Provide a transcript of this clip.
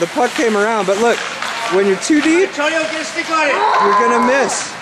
the puck came around, but look, when you're too deep, Antonio, get a stick on it. you're gonna miss.